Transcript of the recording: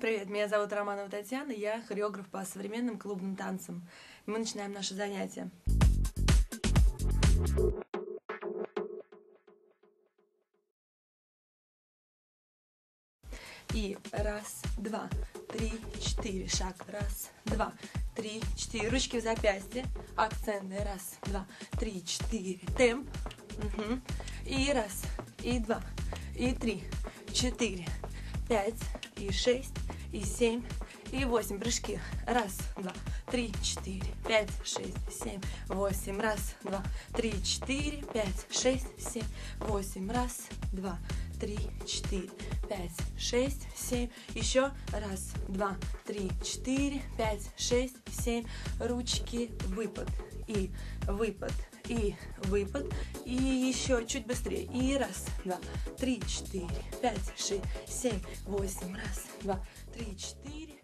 Привет, меня зовут Романова Татьяна, я хореограф по современным клубным танцам. Мы начинаем наше занятие. И раз, два, три, четыре. Шаг. Раз, два, три, четыре. Ручки в запястье. Акценты. Раз, два, три, четыре. Темп. Угу. И раз, и два, и три, четыре, пять, и шесть, и семь, и восемь. Прыжки. Раз, два, три, четыре, пять, шесть, семь, восемь. Раз, два, три, четыре, пять, шесть, семь, восемь. Раз, два, три, четыре, пять, шесть, семь. Еще раз, два, три, четыре, пять, шесть, семь. Ручки, выпад и выпад и выпад. И еще чуть быстрее. И раз, два, три, четыре, пять, шесть, семь, восемь. Раз, два, три, четыре.